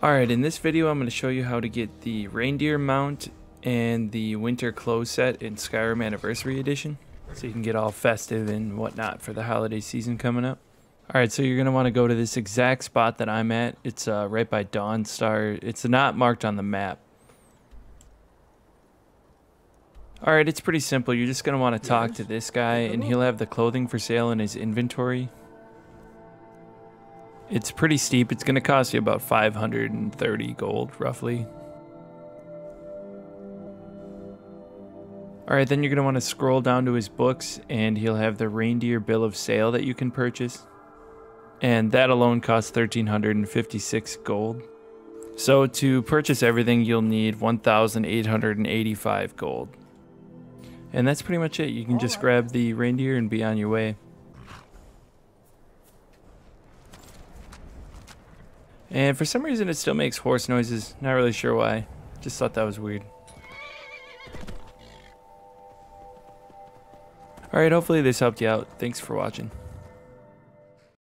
Alright, in this video I'm going to show you how to get the reindeer mount and the winter clothes set in Skyrim Anniversary Edition. So you can get all festive and whatnot for the holiday season coming up. Alright, so you're going to want to go to this exact spot that I'm at. It's uh, right by Dawnstar. It's not marked on the map. Alright, it's pretty simple. You're just going to want to talk to this guy and he'll have the clothing for sale in his inventory. It's pretty steep. It's going to cost you about 530 gold, roughly. All right, then you're going to want to scroll down to his books, and he'll have the reindeer bill of sale that you can purchase. And that alone costs 1,356 gold. So to purchase everything, you'll need 1,885 gold. And that's pretty much it. You can just grab the reindeer and be on your way. And for some reason it still makes horse noises. Not really sure why. Just thought that was weird. Alright, hopefully this helped you out. Thanks for watching.